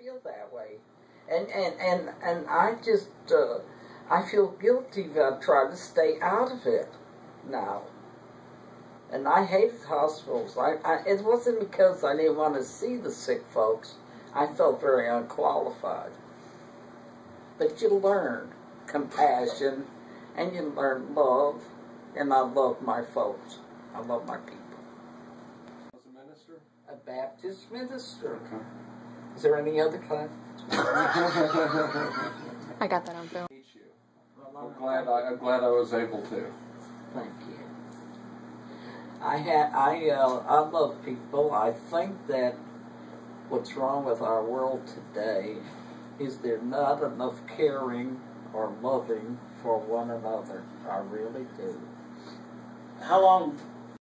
feel that way, and and and and I just uh, I feel guilty that I try to stay out of it now. And I hated hospitals. I, I it wasn't because I didn't want to see the sick folks. I felt very unqualified. But you learn compassion, and you learn love, and I love my folks. I love my people. Was a minister? A Baptist minister. Okay. Is there any other kind? I got that on film. I'm glad I, I'm glad I was able to. Thank you. I had I uh, I love people. I think that what's wrong with our world today is there not enough caring or loving for one another. I really do. How long